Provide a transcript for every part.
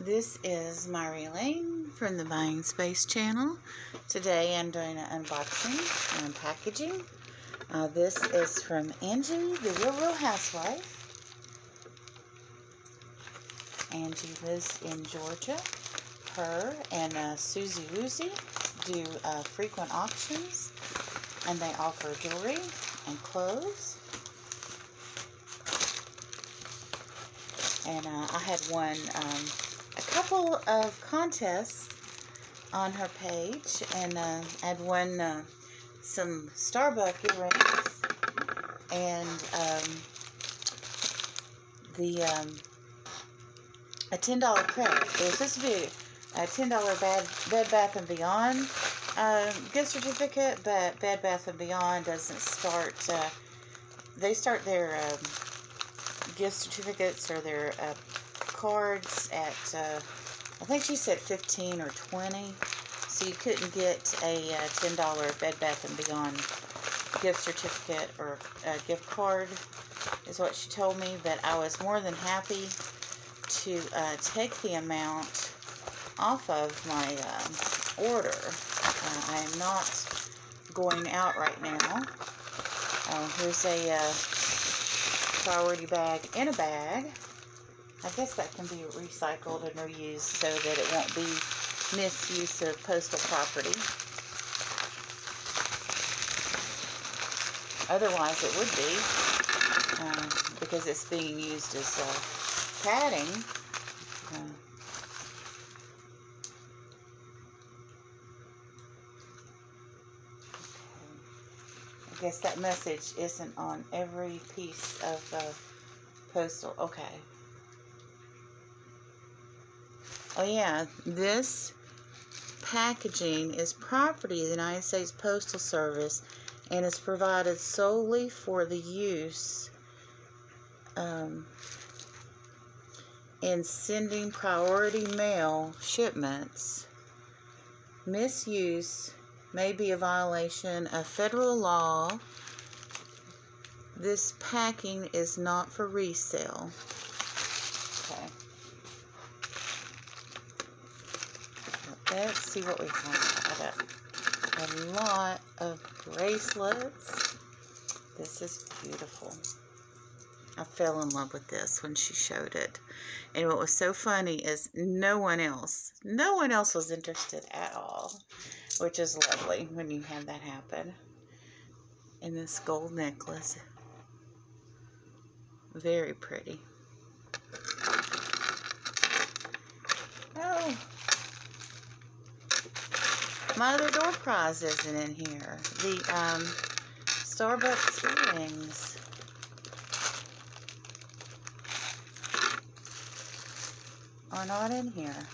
This is Myri Lane from the Buying Space channel. Today I'm doing an unboxing and packaging. Uh, this is from Angie, the Real Real Housewife. Angie lives in Georgia. Her and uh, Suzy Woozy do uh, frequent auctions and they offer jewelry and clothes. And uh, I had one um, a couple of contests on her page, and uh, I'd won uh, some Starbucks earrings and um, the um, a ten dollar credit. It was supposed to be a ten dollar Bed Bed Bath and Beyond uh, gift certificate, but Bed Bath and Beyond doesn't start. Uh, they start their um, gift certificates or their uh, cards at, uh, I think she said 15 or 20. So you couldn't get a uh, $10 Bed Bath & Beyond gift certificate or gift card is what she told me. But I was more than happy to uh, take the amount off of my uh, order. Uh, I am not going out right now. Uh, here's a priority bag in a bag. I guess that can be recycled and reused so that it won't be misuse of postal property. Otherwise it would be uh, because it's being used as uh, padding. Uh, I guess that message isn't on every piece of uh, postal. Okay. Oh yeah, this packaging is property of the United States Postal Service and is provided solely for the use um, in sending priority mail shipments. Misuse may be a violation of federal law. This packing is not for resale. Okay. Let's see what we have. Got a lot of bracelets. This is beautiful. I fell in love with this when she showed it. And what was so funny is no one else, no one else was interested at all which is lovely when you have that happen. And this gold necklace. Very pretty. Oh. My other door prize isn't in here. The um, Starbucks earrings. Are not in here.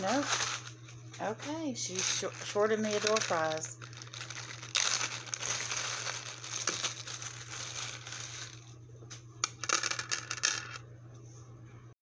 No. Okay, she sh shorted me a door prize.